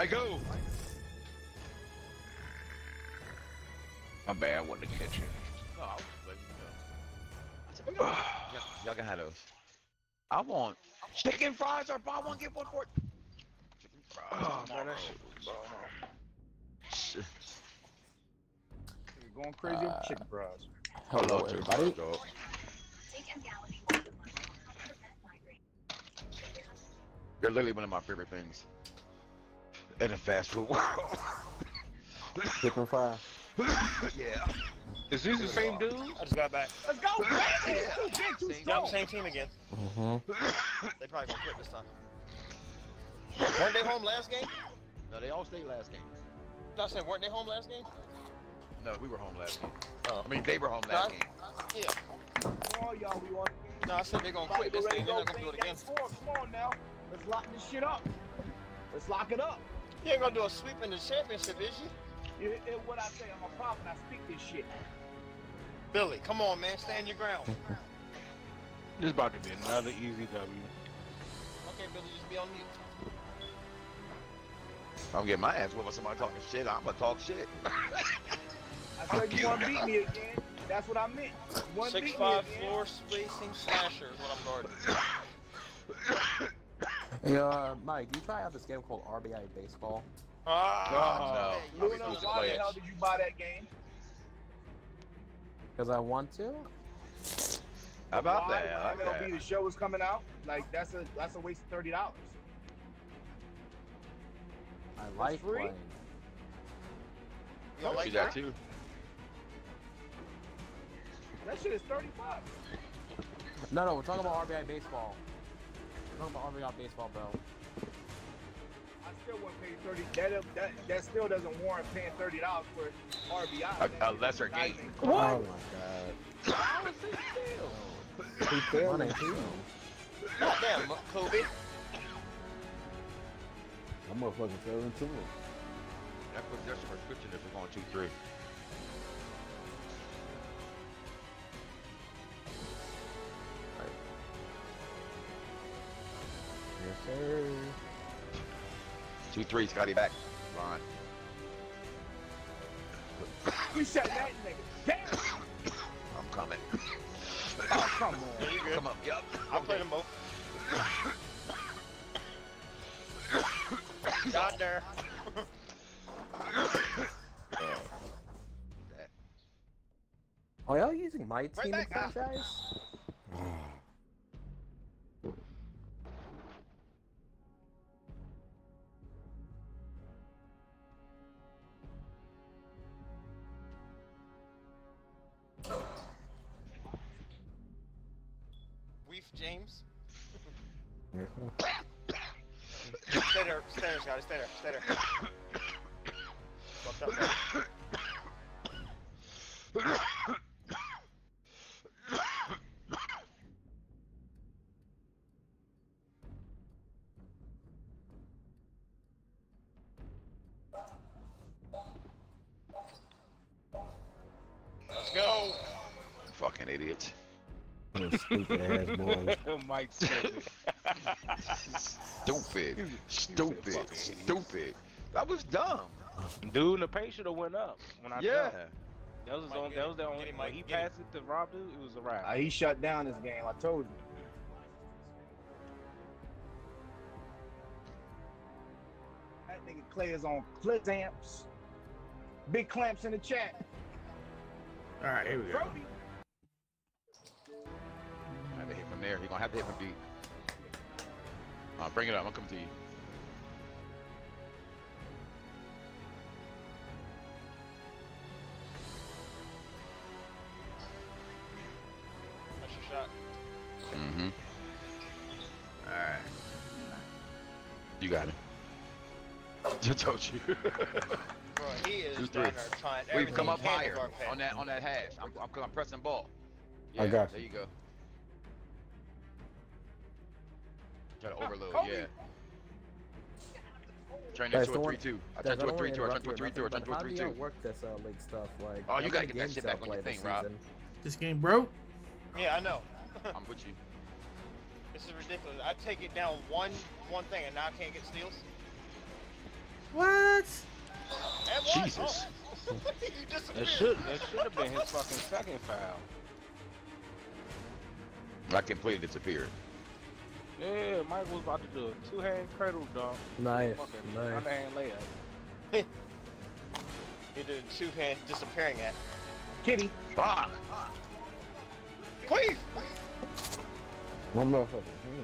Michael! My bad, I wanted to catch you. No, I was letting you know. Y'all- Y'all can have those. I want chicken fries or buy one get one for it. Chicken fries. Oh, man, that shit was bomb. Shit. You're going crazy over chicken uh, fries. Hello, chicken everybody. fries, dog. They're literally one of my favorite things in the fast food world. Chicken fry. yeah. Is this the same dude? I just got back. Let's go, man! Too big, too Yep, strong. same team again. Mm-hmm. They probably gonna quit this time. Weren't they home last game? No, they all stayed last game. No, I said, weren't they home last game? No, we were home last game. Oh. I mean, they were home last No, game. Yeah. All y'all, we want. No, I said they're gonna quit this game. They're not gonna do it again. Come on now. Let's lock this shit up. Let's lock it up. You ain't gonna do a sweep in the championship, is you? You hear what I say? I'm a prophet. I speak this shit. Billy, come on, man. Stand your ground. This is about to be another easy W. Okay, Billy, just be on mute. I'm getting my ass whooped by somebody talking shit. I'm gonna talk shit. I said you want to beat me again. That's what I meant. One want to Six beat five me again. floor spacing slasher is what I'm guarding. Hey, uh, Mike, you try out this game called RBI Baseball? Ah, Oh, no. Luna, I why the hell did you buy that game? Because I want to. How about Why? that? I When MLB that. the show is coming out. Like that's a that's a waste of thirty dollars. I like free? playing. you don't I like see that that? too. That shit is thirty bucks. No, no, we're talking about RBI Baseball. We're talking about RBI Baseball, bro. I still wouldn't pay thirty. That that that still doesn't warrant paying thirty dollars for RBI. A- That a lesser not game. even Oh close. my god. How is it still? He's failing too. Damn, uh, Kobe. I'm motherfucking failing too. That puts that's a prescription if we're going two three. Two three, Scotty back. Line. You shut that nigga. Damn. I'm coming. Oh come on. Yeah, you good. Come up, yup. I played them both. Got there. Are y'all using my team in back. franchise? Weef James. Stay there, stay there, Scotty. Stay there, stay there. Fucked up Stupid ass boys. Mike said. Stupid. Stupid. Stupid. That was dumb. Dude, the pace should have went up when I Yeah. jumped. That was, the Mike, only, that was the only. When Mike, he get it. passed it to Rob, dude, it was a wrap. Uh, he shut down this game. I told you. That nigga Clay is on clamps. Big clamps in the chat. All right, here we go. Brody. From there. You're gonna have to hit from deep. Uh, bring it up. I'm gonna come to you. That's your shot. Mm-hmm. Alright. You got it. Just told you. Bro, he is Two, three. We've come up higher on that on that hash. I'm, I'm, I'm pressing ball. I got There you. you go. Try to overload. Kobe. Yeah. Turn Guys, that to a don't- three-two. I Guys, turned to a don't wanna three-two. I interrupt turned to a you or three-two. I nothing, turned to a but how do y'all three-two. work this uh, league stuff? Like, Oh, you gotta get that shit back on your thing, Rob. This game broke. Yeah, I know. I'm with you. This is ridiculous. I take it down one one thing and now I can't get steals. What? What? Jesus. Oh. you That disappeared. should that should have been his fucking second foul. I completely disappeared. Yeah, Mike was about to do a two hand cradle dunk. Nice, Fucking nice. underhand layup. He did a two-hand disappearing act. Kitty. Fuck! Queef! One motherfucker. Hmm.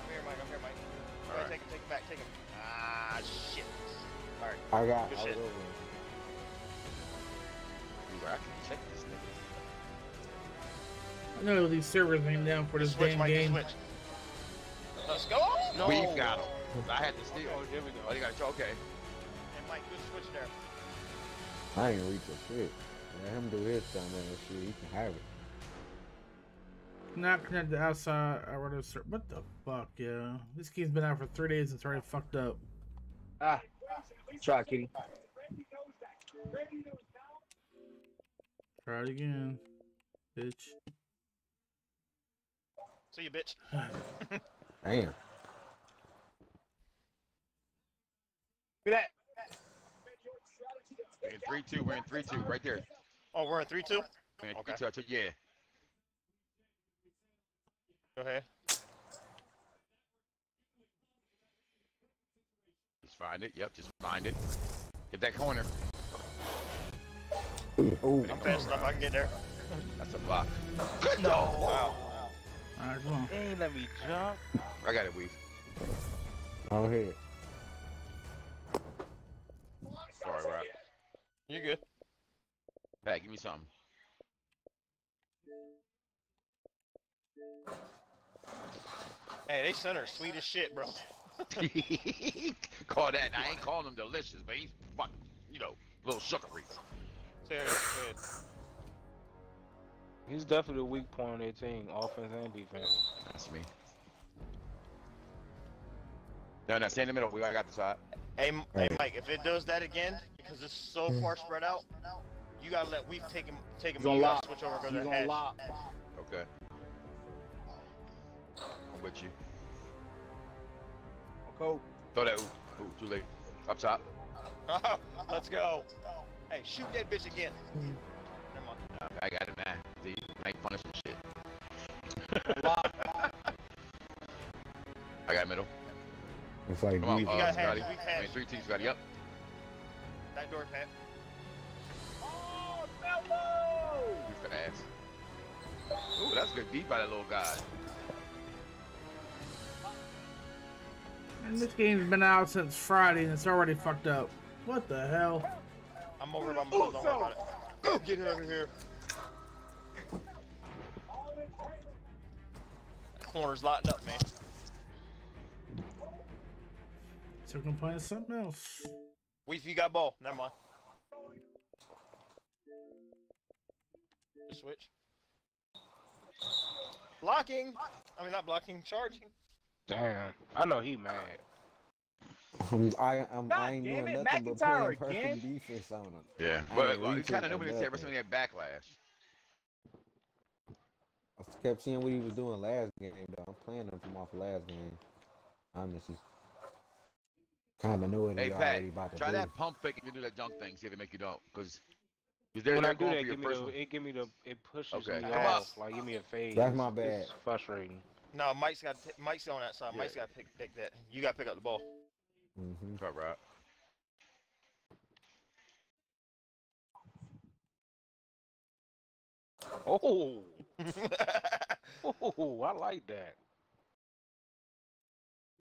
I'm here, Mike. I'm here, Mike. All right, Alright. take him, take him back, take him. Ah, shit. All right. I got. Good I was shit. over. Ooh, I can check this nigga. I know these servers ain't down for this switch, damn Mike, game. switch. Let's go. No. We've got him. I had to steal. Oh, there we go. Oh, you got it. Okay. And Mike, good switch there. I ain't reach a shit. Let him do his thing and shit. He can have it. Not connected outside. I would have. ser- What the fuck, yeah? This game's been out for three days. And it's already fucked up. Ah. Try, Kitty. Try it again, bitch. See you, bitch. Damn. Look at that. We're in three two. We're in three two. Right there. Oh, we're in three two. We're in Okay. three two. Yeah. Go ahead. Just find it. Yep. Just find it. Get that corner. Ooh. I'm fast enough. I can get there. That's a block. Good dog. Wow. All right, come on. They ain't let me jump. I got it, Weave. Go ahead. Sorry, Rock. You good? Hey, give me something. Hey, they center sweet as shit, bro. Call that. I ain't calling him delicious, but he's fuck, you know, little sugary. Serious, good. He's definitely the weak point on their team, offense and defense. That's me. No, no, stay in the middle. We I got the side. Hey, hey, Mike, if it does that again, because it's so far spread out, you gotta let Weave take him, take him. He's on You gotta lock. switch over, go He's to on hash. lock. Okay. I'm with you. Coach. Throw that. Ooh, ooh, too late. Up top. Let's go. Hey, shoot that bitch again. Never mind. Uh, I got it, man. See, I ain't punishing shit. I got middle. It's like Come on, we- uh, got Scotty. we I mean, three teams, Scotty. Yep. That door, Pat. Oh, Mello! You fast. Ooh, that's a good deep by that little guy. And this game's been out since Friday and it's already fucked up. What the hell? I'm over by myself. Don't worry about it. Go get out of here. Corner's locked up, man. So we can play something else. Weave, you got ball. Never mind. Just switch. Blocking. I mean, not blocking. Charging. Damn. I know he mad. I'm, I, I'm, God I ain't damn doing it, nothing but McIntyre playing perfect again? defense on him. Yeah. But ain't well, you kind of knew when that they said nothing. WrestleMania backlash. I kept seeing what he was doing last game, though. I'm playing him from off last game. Honestly. Kind of know what Hey, he Pat, already about to Try do. that pump fake if you do that dunk thing. See if they make you don't. Because they're, when they're I do that, for your give me the, it give me the, it pushes Okay, me off, like give me a fade. That's my It's- It's bad. frustrating. No, Mike's got Mike's on that side. Yeah. Mike's got to pick, pick that. You got to pick up the ball. Mm-hmm. Right, right. Oh, oh, I like that.